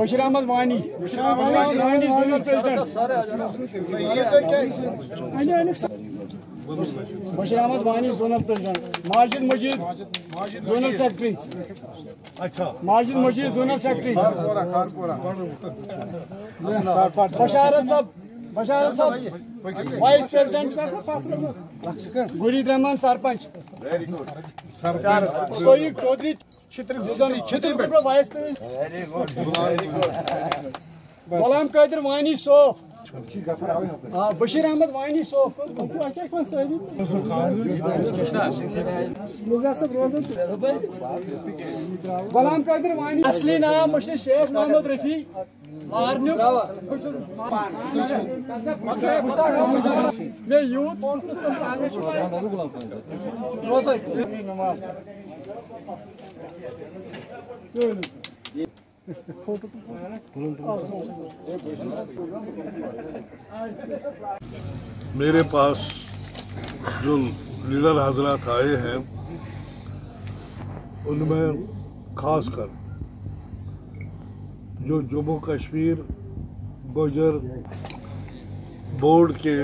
Bashir Ahmad Bashir Wani. Bashir Ahmad Wani. Zonal president Majid Majeed zonal secretary Majid Majeed zonal secretary Basharat Sahib. Basharat Sahib vice president گرید Rehman sarpanch تویق چودھری چھتر پہ vice president Ghulam Qadir وانی صوف ہاں بشیر احمد وانی صوف غلام قادر وانی اصلی نام مجھ شیخ محمد رفیع آرنیو میں میرے پاس جو لیڈر حضرات آئے ہیں، ان میں خاص کر جو جموں کشمیر گوجر بورڈ کے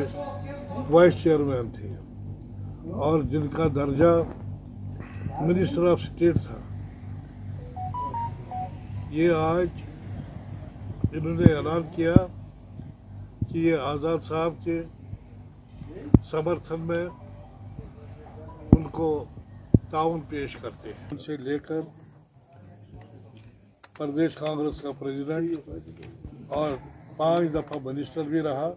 وائس چیئرمین تھے اور جن کا درجہ منسٹر آف اسٹیٹ تھا۔ یہ آج انہوں نے اعلان کیا کہ یہ آزاد صاحب کے سمرتھن میں ان کو تعاون پیش کرتے ہیں۔ ان سے لے کر پردیش کانگریس کا پریزیڈنٹ اور پانچ دفعہ منسٹر بھی رہا۔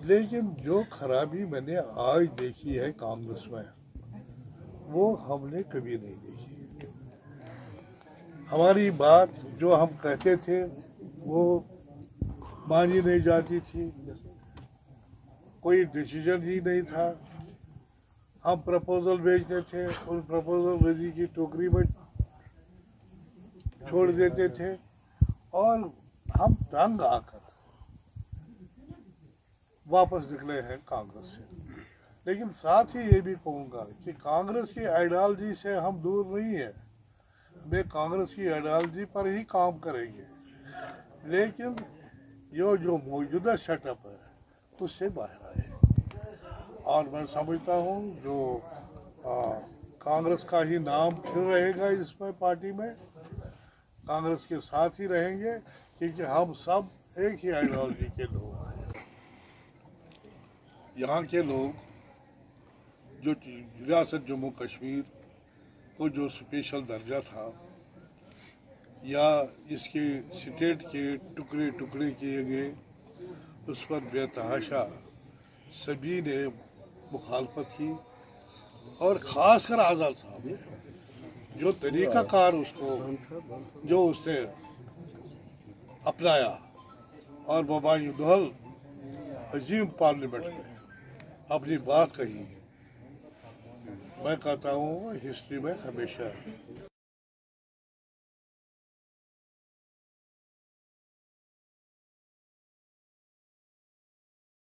لیکن جو خرابی میں نے آج دیکھی ہے کانگریس میں، وہ ہم نے کبھی نہیں دیکھی۔ ہماری بات جو ہم کہتے تھے وہ مانی نہیں جاتی تھی۔ کوئی ڈیسیجن ہی نہیں تھا۔ ہم پرپوزل بھیجتے تھے، ان پرپوزل بھیجی کی ٹوکری میں چھوڑ دیتے تھے۔ اور ہم تنگ آ کر واپس نکلے ہیں کانگریس سے۔ لیکن ساتھ ہی یہ بھی کہوں گا کہ کانگریس کی آئیڈیالوجی سے ہم دور نہیں ہیں۔ میں کانگریس کی آئیڈیالوجی پر ہی کام کریں گے۔ لیکن یہ جو موجودہ سیٹ اپ ہے، اس سے باہر آئے۔ اور میں سمجھتا ہوں جو کانگریس کا ہی نام پھر رہے گا اس میں پارٹی میں۔ کانگریس کے ساتھ ہی رہیں گے، کیونکہ ہم سب ایک ہی آئیڈیالوجی کے لوگ ہیں۔ یہاں کے لوگ جو ریاست جموں کشمیر کو جو اسپیشل درجہ تھا، یا اس کے سٹیٹ کے ٹکڑے ٹکڑے کیے گئے، اس پر بے تحاشا سبھی نے مخالفت کی۔ اور خاص کر آزاد صاحب نے، جو طریقہ کار اس کو، جو اس نے اپنایا، اور بابائی دہل عظیم پارلیمنٹ میں اپنی بات کہی۔ میں کہتا ہوں ہسٹری میں ہمیشہ